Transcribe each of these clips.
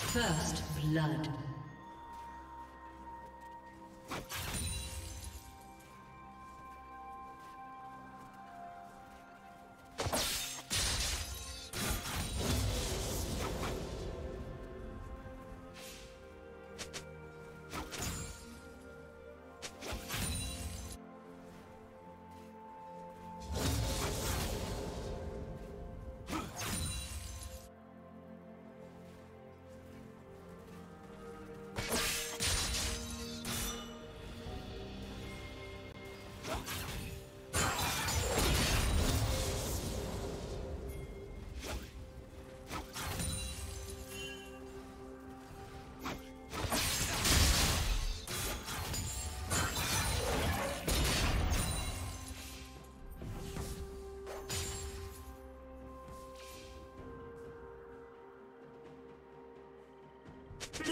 First blood.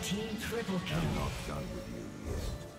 Triple kill. I'm not done with you yet.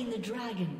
Slain the dragon.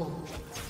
exemplo.